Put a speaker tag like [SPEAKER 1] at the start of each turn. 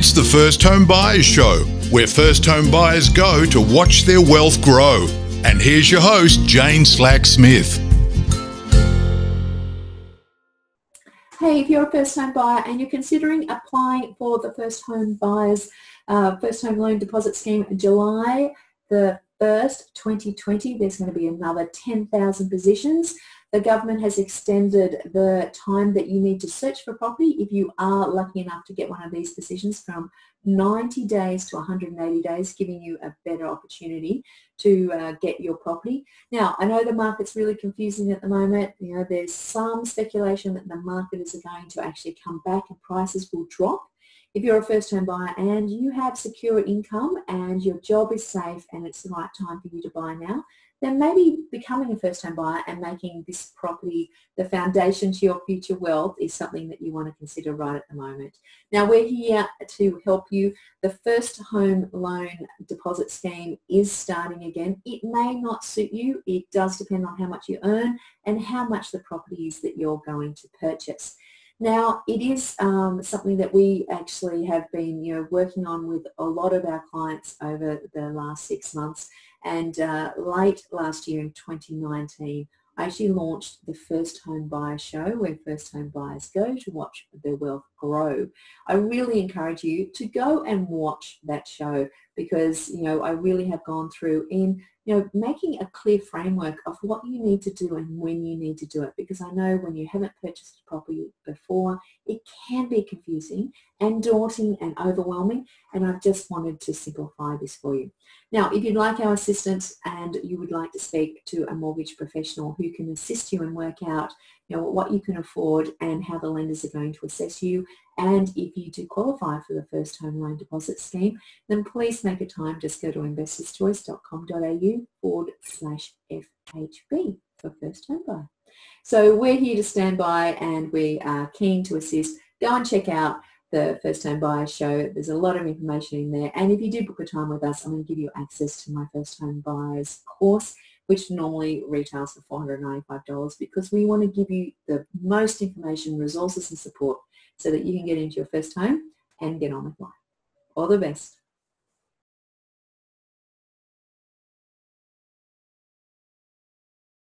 [SPEAKER 1] It's the First Home Buyers Show, where first home buyers go to watch their wealth grow. And here's your host, Jane Slack Smith.
[SPEAKER 2] Hey, if you're a first home buyer and you're considering applying for the First Home Buyers uh, First Home Loan Deposit Scheme July the 1st, 2020, there's going to be another 10,000 positions. The government has extended the time that you need to search for property if you are lucky enough to get one of these decisions from 90 days to 180 days, giving you a better opportunity to uh, get your property. Now, I know the market's really confusing at the moment. You know, there's some speculation that the market is going to actually come back and prices will drop. If you're a first-time buyer and you have secure income and your job is safe and it's the right time for you to buy now, then maybe becoming a first-time buyer and making this property the foundation to your future wealth is something that you want to consider right at the moment. Now we're here to help you. The first home loan deposit scheme is starting again. It may not suit you. It does depend on how much you earn and how much the property is that you're going to purchase. Now, it is um, something that we actually have been you know, working on with a lot of our clients over the last six months. And uh, late last year in 2019, I actually launched the First Home Buyer Show where first home buyers go to watch their wealth grow. I really encourage you to go and watch that show because, you know, I really have gone through in you know, making a clear framework of what you need to do and when you need to do it. Because I know when you haven't purchased a property before, it can be confusing and daunting and overwhelming. And I've just wanted to simplify this for you. Now, if you'd like our assistance and you would like to speak to a mortgage professional who can assist you and work out you know, what you can afford and how the lenders are going to assess you. And if you do qualify for the first home loan deposit scheme, then please make a time. Just go to investorschoice.com.au forward slash FHB for first home buyer. So we're here to stand by and we are keen to assist. Go and check out the first time Buyer Show. There's a lot of information in there. And if you do book a time with us, I'm going to give you access to my first time Buyers course which normally retails for $495 because we want to give you the most information, resources and support so that you can get into your first home and get on with life. All the best.